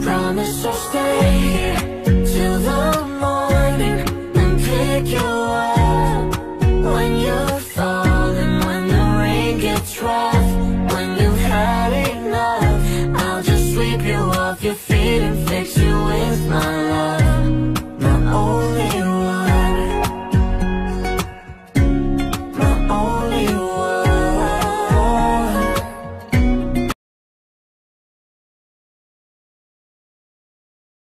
Promise I'll stay here till the morning and pick you up when you're falling, when the rain gets rough, when you've had enough. I'll just sweep you off your feet and fix you